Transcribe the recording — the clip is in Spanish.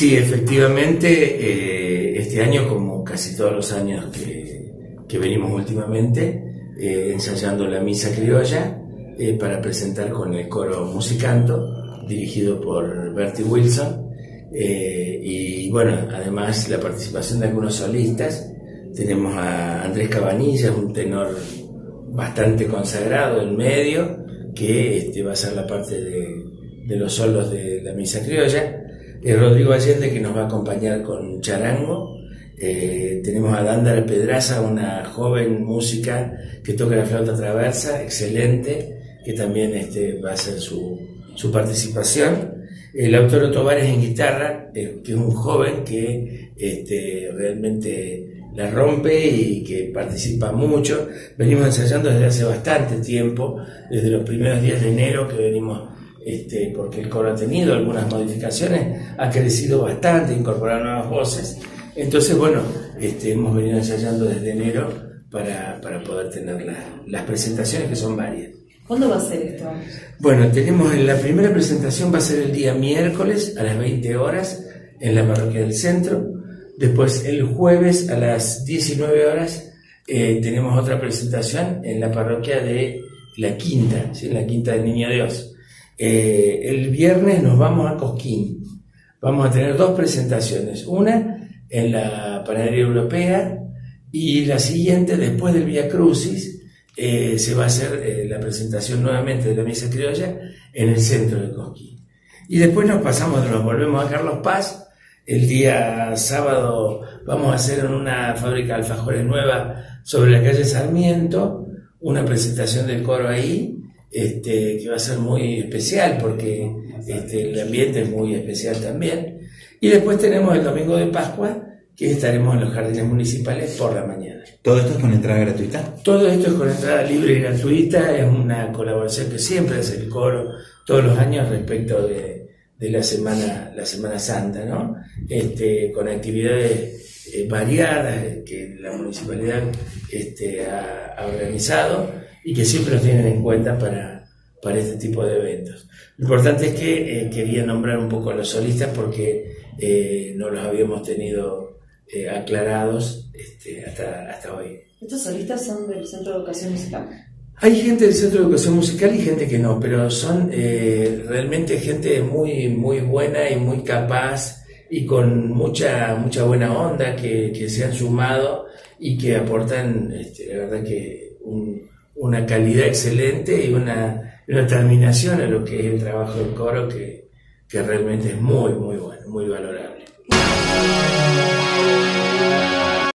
Sí, efectivamente, eh, este año, como casi todos los años que, venimos últimamente, eh, ensayando la misa criolla eh, para presentar con el coro Musicanto, dirigido por Bertie Wilson. y bueno, además la participación de algunos solistas. Tenemos a Andrés Cabanillas, un tenor bastante consagrado en medio, que este, va a ser la parte de, de los solos de la misa criolla. Eh, Rodrigo Allende que nos va a acompañar con charango. Eh, tenemos a Dándara Pedraza, una joven música que toca la flauta traversa, excelente, que también este, va a hacer su, su participación. El autor Otovares en guitarra, eh, que es un joven que este, realmente la rompe y que participa mucho. Venimos ensayando desde hace bastante tiempo, desde los primeros días de enero que venimos este, porque el coro ha tenido algunas modificaciones, ha crecido bastante, incorporado nuevas voces. Entonces, bueno, este, hemos venido ensayando desde enero para, poder tener las presentaciones, que son varias. ¿Cuándo va a ser esto? Bueno, tenemos la primera presentación va a ser el día miércoles a las 20 horas en la parroquia del centro. Después el jueves a las 19 horas eh, tenemos otra presentación en la parroquia de La Quinta, en la Quinta del Niño Dios. Eh, el viernes nos vamos a Cosquín. Vamos a tener dos presentaciones. Una en la panadería europea y la siguiente, después del Via Crucis, eh, se va a hacer eh, la presentación nuevamente de la misa criolla en el centro de Cosquín. Y después nos pasamos, nos volvemos a Carlos Paz. El día sábado vamos a hacer en una fábrica de alfajores nueva sobre la calle Sarmiento una presentación del coro ahí este, que va a ser muy especial porque este, el ambiente es muy especial también. Y después tenemos el domingo de Pascua, que estaremos en los jardines municipales por la mañana. ¿Todo esto es con entrada gratuita? Todo esto es con entrada libre y gratuita, es una colaboración que siempre hace el coro todos los años respecto de, de la, semana, la Semana Santa, ¿no? Este, con actividades eh, variadas que la municipalidad este, ha, ha organizado y que siempre nos tienen en cuenta para, para este tipo de eventos. Lo importante es que eh, quería nombrar un poco a los solistas porque eh, no los habíamos tenido eh, aclarados este, hasta, hasta hoy. ¿Estos solistas son del Centro de Educación Musical? Hay gente del Centro de Educación Musical y gente que no, pero son realmente gente muy, muy buena y muy capaz y con mucha, mucha buena onda que, que se han sumado y que aportan, este, la verdad que un, una calidad excelente y una, una terminación a lo que es el trabajo del coro que, que realmente es muy, muy bueno, muy valorable.